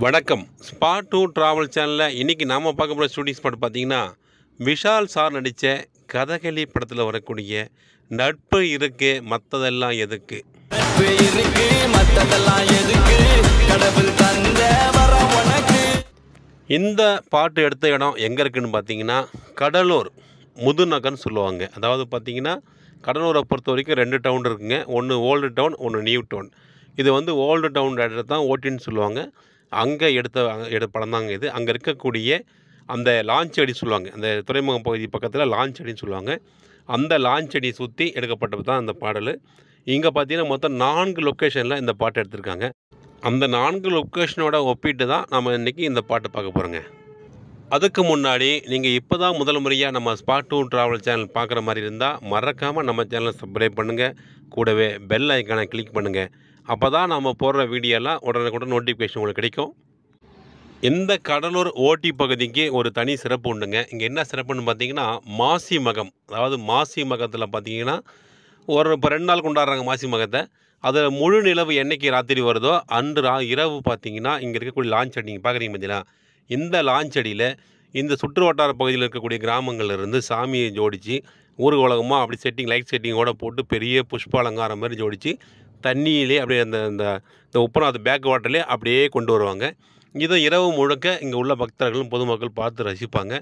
வணக்கம். Spot two travel சேனலில் இன்றைக்கி நாம் பார்க்க போகிற ஷூட்டிங் ஸ்பாட் பார்த்தீங்கன்னா விஷால் சார் நடித்த கதகளி படத்தில் வரக்கூடிய நட்பு இருக்கு மற்றதெல்லாம் எதுக்கு? இந்த பாட்டு எடுத்த இடம் எங்கே இருக்குன்னு பார்த்தீங்கன்னா கடலூர் முதுநகர்னு சொல்லுவாங்க. அதாவது பார்த்தீங்கன்னா கடலூரை பொறுத்த வரைக்கும் ரெண்டு டவுன் இருக்குங்க. ஒன்று ஓல்டு டவுன் ஒன்று நியூ டவுன் இது வந்து ஓல்டு டவுன் இடத்துல தான் ஓட்டின்னு சொல்லுவாங்க. அங்கே எடுத்த எடு படம் தாங்க இது. அங்கே இருக்கக்கூடிய அந்த லான்ச் அடி சொல்லுவாங்க. அந்த துறைமுகம் பகுதி பக்கத்தில் லான்ச் அடின்னு சொல்லுவாங்க. அந்த லான்ச் அடியை சுற்றி எடுக்கப்பட்டது தான் அந்த பாடல். இங்கே பார்த்தீங்கன்னா மொத்தம் நான்கு லொக்கேஷனில் இந்த பாட்டு எடுத்திருக்காங்க. அந்த நான்கு லொக்கேஷனோட ஒப்பிட்டு தான் நம்ம இன்றைக்கி இந்த பாட்டை பார்க்க போகிறோங்க அதுக்கு முன்னாடி நீங்கள் இப்போ தான் முதல் முறையாக நம்ம ஸ்பாட் டூ ட்ராவல் சேனல் பார்க்குற மாதிரி இருந்தால் மறக்காமல் நம்ம சேனலை சப்ஸ்கிரைப் பண்ணுங்கள் கூடவே பெல் ஐக்கானை கிளிக் பண்ணுங்கள் அப்போ தான் நம்ம போடுற வீடியோலாம் உடனுக்குடன் நோட்டிஃபிகேஷன் உங்களுக்கு கிடைக்கும். இந்த கடலூர் ஓட்டி பகுதிக்கு ஒரு தனி சிறப்பு உண்டுங்க. இங்கே என்ன சிறப்புன்னு பார்த்தீங்கன்னா மாசி மகம். அதாவது மாசி மகத்தில் பார்த்தீங்கன்னா ஒரு இப்போ ரெண்டு நாள் கொண்டாடுறாங்க மாசி மகத்தை. அதில் முழு நிலவு என்னைக்கு ராத்திரி வருதோ அன்று இரவு பார்த்தீங்கன்னா இங்கே இருக்கக்கூடிய லான்ச் அடி நீங்கள் பார்க்குறீங்க பார்த்தீங்கன்னா இந்த லான்ச் அடியில் இந்த சுற்று வட்டார பகுதியில் இருக்கக்கூடிய கிராமங்கள்லேருந்து சாமியை ஜோடித்து ஊர்வலகமாக அப்படி செட்டிங் லைட் செட்டிங்கோட போட்டு பெரிய புஷ்ப அலங்காரம் மாதிரி ஜோடித்து தண்ணியிலே அப்படியே அந்த இந்த இந்த அது பேக் வாட்டர்லேயே அப்படியே கொண்டு வருவாங்க. இதை இரவு முழுக்க இங்கே உள்ள பக்தர்களும் பொதுமக்கள் பார்த்து ரசிப்பாங்க.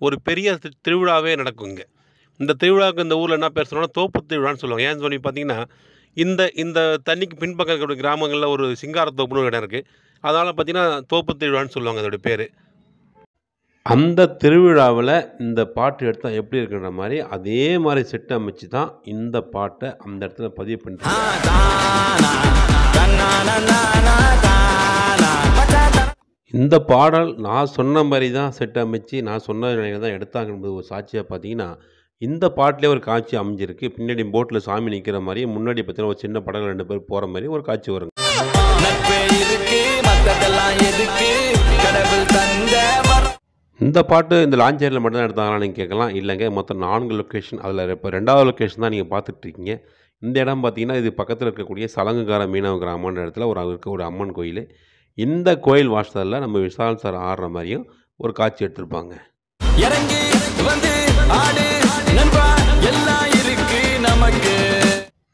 ஒரு பெரிய திருவிழாவே நடக்கும் இங்கே. இந்த திருவிழாவுக்கு இந்த ஊரில் என்ன பேர் சொன்னா தோப்பு திருவிழான்னு சொல்லுவாங்க. ஏன்னு சொல்லி பார்த்தீங்கன்னா இந்த இந்த தண்ணிக்கு பின்பக்கம் இருக்கக்கூடிய கிராமங்களில் ஒரு சிங்கார தோப்புன்னு ஒரு இடம் இருக்குது அதனால் பார்த்தீங்கன்னா தோப்பு திருவிழான்னு சொல்லுவாங்க அதோடய பேர். அந்த திருவிழாவில் இந்த பாட்டு எடுத்தால் எப்படி இருக்குன்ற மாதிரி அதே மாதிரி செட் அமைச்சு தான் இந்த பாட்டை அந்த இடத்துல பதிவு பண்ணிட்டு இந்த பாடல் நான் சொன்ன மாதிரி தான் செட் அமைச்சு நான் சொன்ன நிலையில தான் எடுத்தாங்க என்பது ஒரு சாட்சியாக பார்த்தீங்கன்னா இந்த பாட்டிலே ஒரு காட்சி அமைஞ்சிருக்கு. பின்னாடி போட்டில் சாமி நிற்கிற மாதிரி முன்னாடி பார்த்தீங்கன்னா ஒரு சின்ன படங்கள் ரெண்டு பேர் போகிற மாதிரி ஒரு காட்சி வருங்க. இந்த பாட்டு இந்த லாஞ்சேரியில் மட்டும் தான் நீங்கள் கேட்கலாம். இல்லைங்க மொத்தம் நான்கு லொக்கேஷன் அதில் இப்போ ரெண்டாவது லொக்கேஷன் தான் நீங்கள் பார்த்துட்ருக்கீங்க. இந்த இடம் பார்த்தீங்கன்னா இது பக்கத்தில் இருக்கக்கூடிய சலங்குகார மீனவ கிராமன்ற இடத்துல ஒரு இருக்க ஒரு அம்மன் கோயில். இந்த கோயில் வாசலில் நம்ம விஷால் சார் ஆடுற மாதிரியும் ஒரு காட்சி எடுத்திருப்பாங்க. இறங்கி வந்து ஆடு நண்பா எல்லாம் இருக்கு நமக்கு.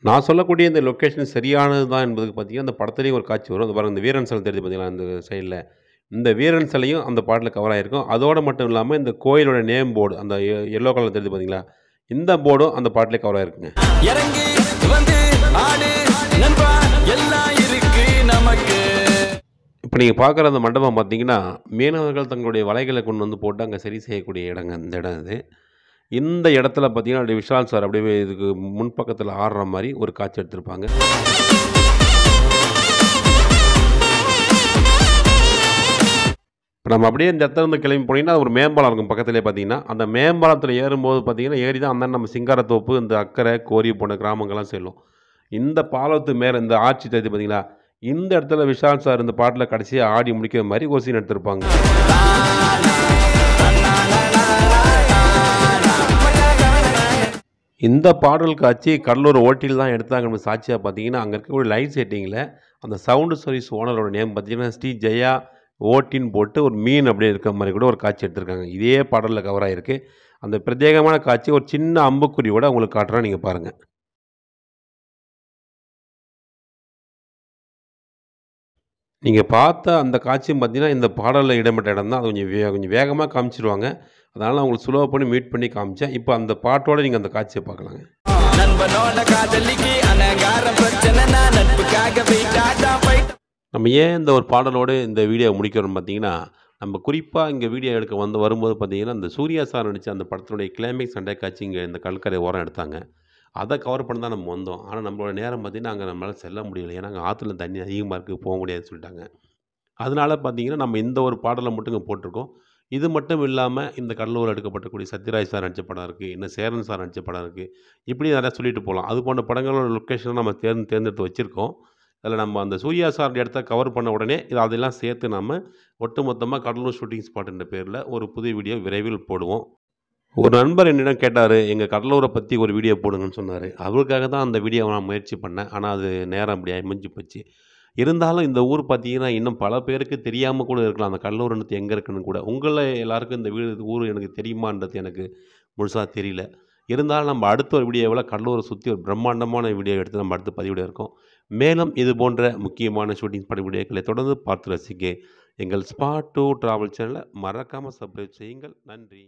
நான் சொல்லக்கூடிய இந்த லொக்கேஷன் சரியானது தான் என்பதுக்கு பார்த்தீங்கன்னா அந்த படத்துலேயும் ஒரு காட்சி வரும். அந்த பாருங்க இந்த வீரன் சிலை தெரியுது பார்த்தீங்களா அந்த சைடில் இந்த வீரன் சிலையும் அந்த பாட்டில் கவர் ஆகிருக்கும் அதோடு மட்டும் இல்லாமல் இந்த கோயிலோட நேம் போர்டு அந்த எல்லோ கலர் தெரியுது பார்த்தீங்களா இந்த போர்டும் அந்த பாட்டிலே கவர் ஆகிருக்குங்க இறங்கி வந்து ஆடு நண்பா எல்லாம் இருக்கு நமக்கு. இப்போ நீங்கள் பார்க்குற அந்த மண்டபம் பார்த்தீங்கன்னா மீனவர்கள் தங்களுடைய வலைகளை கொண்டு வந்து போட்டு அங்கே சரி செய்யக்கூடிய இடங்க இந்த இடம் இது. இந்த இடத்துல பார்த்தீங்கன்னா அப்படியே விஷால் சார் அப்படியே இதுக்கு முன்பக்கத்தில் ஆடுற மாதிரி ஒரு காட்சி எடுத்திருப்பாங்க. இப்போ நம்ம அப்படியே இந்த இடத்துல இருந்து கிளம்பி போனீங்கன்னா ஒரு மேம்பாலம் இருக்கும். பக்கத்துலேயே பார்த்தீங்கன்னா அந்த மேம்பாலத்தில் ஏறும்போது பார்த்தீங்கன்னா ஏறி தான் அந்த நம்ம சிங்காரத்தோப்பு இந்த அக்கரை கோரி போன கிராமங்கள்லாம் செல்லும். இந்த பாலத்து மேலே இந்த ஆட்சி தேதி பார்த்தீங்களா இந்த இடத்துல விஷால் சார் இந்த பாட்டில் கடைசியாக ஆடி முடிக்கிற மாதிரி ஒரு சீன் எடுத்திருப்பாங்க. இந்த பாடல் காட்சி கடலூர் ஓட்டில் தான் எடுத்தாங்க. சாட்சியாக பார்த்தீங்கன்னா அங்கே இருக்கக்கூடிய லைட் செட்டிங்கில் அந்த சவுண்டு சர்வீஸ் ஓனரோட நேம் பார்த்தீங்கன்னா ஸ்ரீ ஜெயா ஓட்டின்னு போட்டு ஒரு மீன் அப்படியே இருக்கிற மாதிரி கூட ஒரு காட்சி எடுத்திருக்காங்க. இதே பாடலில் கவர் ஆகிருக்கு அந்த பிரத்யேகமான காட்சி ஒரு சின்ன அம்புக்குறியோட உங்களுக்கு காட்டுறேன் நீங்கள் பாருங்கள் நீங்கள் பார்த்த அந்த காட்சியும் பார்த்தீங்கன்னா இந்த பாடலில் இடம்பெற்ற இடம் தான். அது கொஞ்சம் வே கொஞ்சம் வேகமாக காமிச்சிருவாங்க. அதனால் உங்களுக்கு சுலப பண்ணி மீட் பண்ணி காமிச்சேன். இப்போ அந்த பாட்டோட நீங்கள் அந்த காட்சியை பார்க்கலாங்க. நண்பனோட காதலிக்கு நம்ம ஏன் இந்த ஒரு பாடலோடு இந்த வீடியோ முடிக்கிறோம் பார்த்தீங்கன்னா நம்ம குறிப்பாக இங்கே வீடியோ எடுக்க வந்து வரும்போது பார்த்தீங்கன்னா இந்த சூர்யா சார் நடித்த அந்த படத்தினுடைய கிளைமேக்ஸ் சண்டை காட்சி இங்கே இந்த கல்கரை ஓரம் எடுத்தாங்க. அதை கவர் பண்ண தான் நம்ம வந்தோம். ஆனால் நம்மளோட நேரம் பார்த்தீங்கன்னா அங்கே நம்மளால் செல்ல முடியல. ஏன்னா அங்கே ஆற்றுல தண்ணி அதிகமாக இருக்குது போக முடியாதுன்னு சொல்லிட்டாங்க. அதனால பார்த்தீங்கன்னா நம்ம இந்த ஒரு பாடலை மட்டும் இங்கே போட்டிருக்கோம். இது மட்டும் இல்லாமல் இந்த கடலூர் எடுக்கப்பட்டக்கூடிய சத்யராஜ் சார் நடித்த படம் இருக்குது இன்னும் சேரன் சார் நடித்த படம் இருக்குது இப்படி நிறையா சொல்லிட்டு போகலாம். அது போன்ற படங்களோட லொக்கேஷனை நம்ம தேர்ந்து தேர்ந்தெடுத்து வச்சுருக்கோம். அதில் நம்ம அந்த சூர்யா சார் இடத்த கவர் பண்ண உடனே இது அதெல்லாம் சேர்த்து நம்ம ஒட்டுமொத்தமாக கடலூர் ஷூட்டிங் ஸ்பாட் என்ற பேரில் ஒரு புது வீடியோ விரைவில் போடுவோம். ஒரு நண்பர் என்னிடம் கேட்டார் எங்கள் கடலூரை பற்றி ஒரு வீடியோ போடுங்கன்னு சொன்னார். அவருக்காக தான் அந்த வீடியோவை நான் முயற்சி பண்ணேன். ஆனால் அது நேரம் அப்படி அமைஞ்சு போச்சு. இருந்தாலும் இந்த ஊர் பார்த்தீங்கன்னா இன்னும் பல பேருக்கு தெரியாமல் கூட இருக்கலாம். அந்த கடலூர் எங்கே இருக்குன்னு கூட. உங்களை எல்லாருக்கும் இந்த வீடு ஊர் எனக்கு தெரியுமான்றது எனக்கு முழுசாக தெரியல. இருந்தாலும் நம்ம அடுத்த ஒரு வீடியோவில் கடலூரை சுற்றி ஒரு பிரம்மாண்டமான வீடியோ எடுத்து நம்ம அடுத்து பதிவிட இருக்கோம். மேலும் இது போன்ற முக்கியமான ஷூட்டிங் பட வீடியோக்களை தொடர்ந்து பார்த்து ரசிக்க எங்கள் ஸ்பாட் டூ ட்ராவல் சேனலை மறக்காமல் சப்ஸ்கிரைப் செய்யுங்கள். நன்றி.